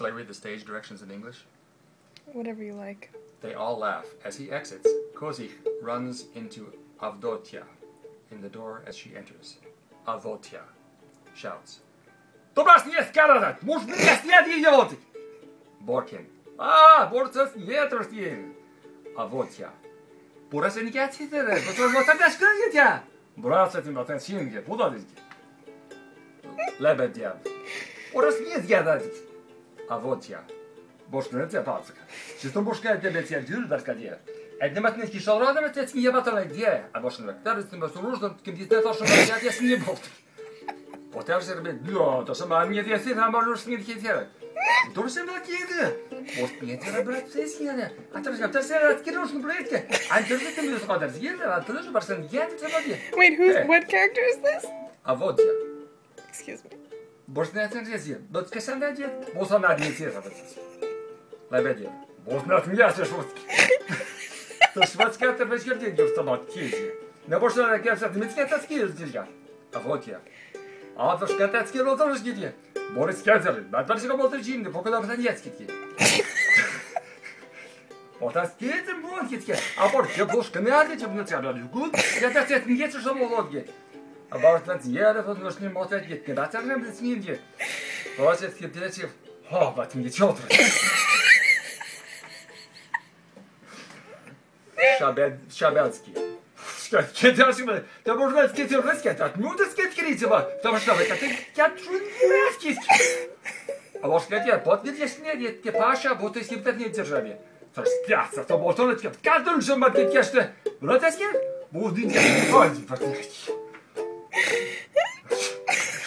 Shall I read the stage directions in English? Whatever you like. They all laugh. As he exits, Kozich runs into Avdotya in the door as she enters. Avdotya shouts, Dobrasz nie skaradat! Mów mnie nie idioty! Borkin. A, borcas vietrostin! Avdotia. Buras en gätsittere, vad tror du vad det skulle jag? Buras en maten singe, vad zgadadik? Avotya. Boşuna ne yaparsın? Чисто бошка тебе тебя дюр да скадия. Едне мат неки шал радаме те ски ебатала где? А бошна век. Тар сте месо нужно кем ти те точно да я сни болт. Потер се ребе, да, то сама не те се там можеш сни ки тера. То се да ки иде. Пост не те брат се сни А то се та се рад ки нужно блетке. А то се те ми скадер згеле, а то се барсен я те треба Wait, who's Hey. what character is this? А вот я. Excuse me. Bosnia'sini yasayim. Dotka sandan jet. Musa madaniyati yasabatsiz. Labadiya. Bosnia'sini yasashmoski. Ташватская табачка деньги в табак кизи. На больше на кем сад митская таски издержа. А вот я. А вот уж катацки ротом тоже гиди. Борис Кятер, на персика болты джинны, пока в занятки ки. Вот а скетем блокитки. А бор, я блушка не адли, чем на. Гуд, я так это не есть, что молодги. About yeah, das wird nur schnell Mordwerk geht. Gedacht haben wir ein bisschen in dir. Was jetzt geht der Schiff? Oh, was mir jetzt Шабянский. Кедашима, да можно сказать, кетер раскет, от мюда скет критива, потому что вы как-то кятшун раскис. А вот я под не лишь не нет, те паша, вот и снимтет не державе. То есть пятся, то он этот, каждом же маркетке, что... Вот это скет, будет не ходить, вот